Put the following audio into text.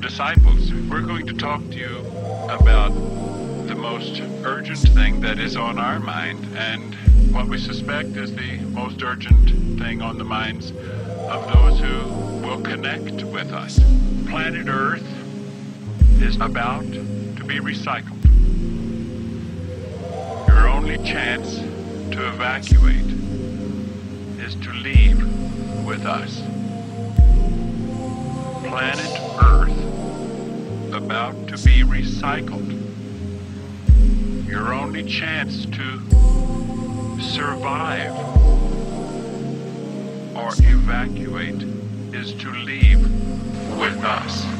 disciples, we're going to talk to you about the most urgent thing that is on our mind and what we suspect is the most urgent thing on the minds of those who will connect with us. Planet Earth is about to be recycled. Your only chance to evacuate is to leave with us. Planet To be recycled. Your only chance to survive or evacuate is to leave with us.